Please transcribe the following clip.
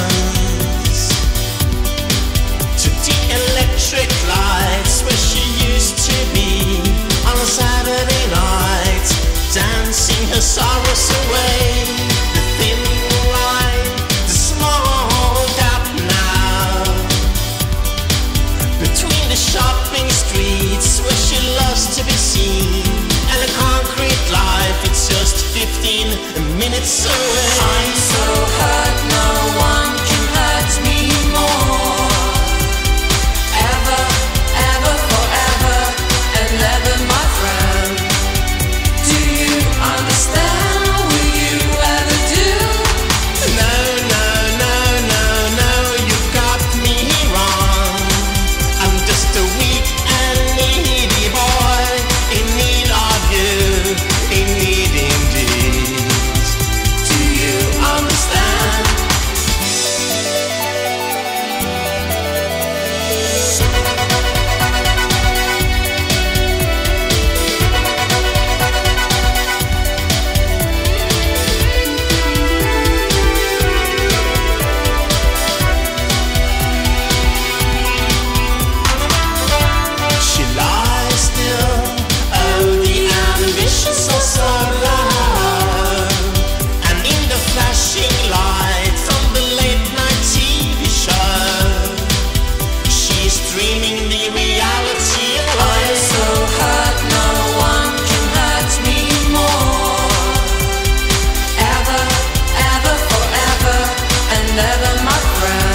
time around